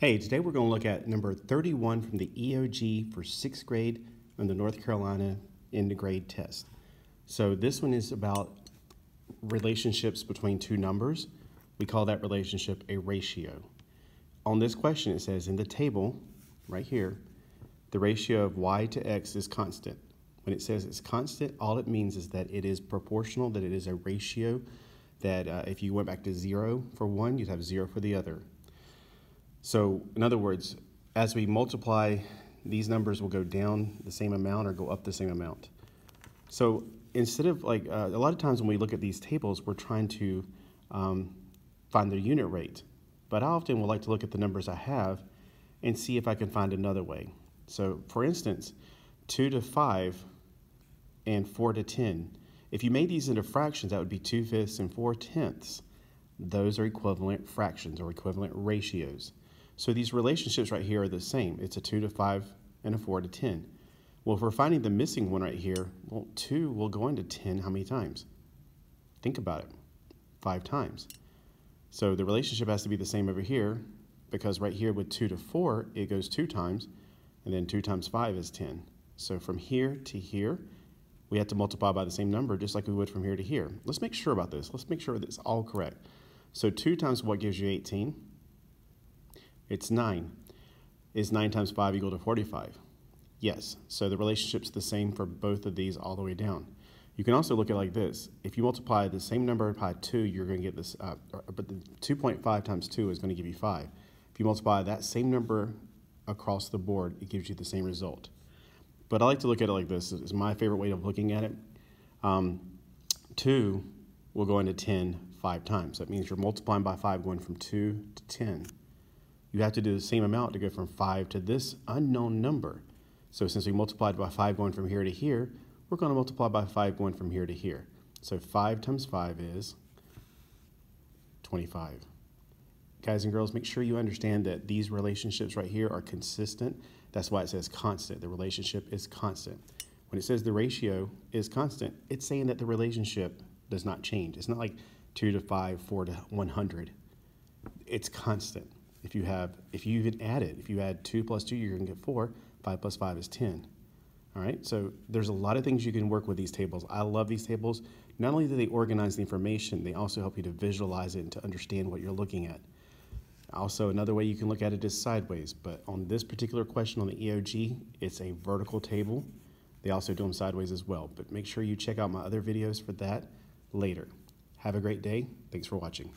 Hey, today we're going to look at number 31 from the EOG for sixth grade on the North Carolina end grade test. So this one is about relationships between two numbers. We call that relationship a ratio. On this question, it says in the table right here, the ratio of y to x is constant. When it says it's constant, all it means is that it is proportional, that it is a ratio, that uh, if you went back to zero for one, you'd have zero for the other. So in other words, as we multiply, these numbers will go down the same amount or go up the same amount. So instead of like, uh, a lot of times when we look at these tables, we're trying to um, find the unit rate. But I often would like to look at the numbers I have and see if I can find another way. So for instance, 2 to 5 and 4 to 10. If you made these into fractions, that would be 2 fifths and 4 tenths. Those are equivalent fractions or equivalent ratios. So these relationships right here are the same. It's a 2 to 5 and a 4 to 10. Well, if we're finding the missing one right here, well, 2 will go into 10 how many times? Think about it. 5 times. So the relationship has to be the same over here because right here with 2 to 4, it goes 2 times, and then 2 times 5 is 10. So from here to here, we have to multiply by the same number just like we would from here to here. Let's make sure about this. Let's make sure that it's all correct. So 2 times what gives you 18? It's 9. Is 9 times 5 equal to 45? Yes. So the relationship's the same for both of these all the way down. You can also look at it like this. If you multiply the same number by 2, you're going to get this, uh, but the 2.5 times 2 is going to give you 5. If you multiply that same number across the board, it gives you the same result. But I like to look at it like this. It's my favorite way of looking at it. Um, 2 will go into 10 five times. That means you're multiplying by 5 going from 2 to 10 you have to do the same amount to go from 5 to this unknown number. So since we multiplied by 5 going from here to here, we're going to multiply by 5 going from here to here. So 5 times 5 is 25. Guys and girls, make sure you understand that these relationships right here are consistent. That's why it says constant. The relationship is constant. When it says the ratio is constant, it's saying that the relationship does not change. It's not like 2 to 5, 4 to 100. It's constant. If you have, if you even add it, if you add 2 plus 2, you're to get 4. 5 plus 5 is 10. All right, so there's a lot of things you can work with these tables. I love these tables. Not only do they organize the information, they also help you to visualize it and to understand what you're looking at. Also, another way you can look at it is sideways, but on this particular question on the EOG, it's a vertical table. They also do them sideways as well, but make sure you check out my other videos for that later. Have a great day. Thanks for watching.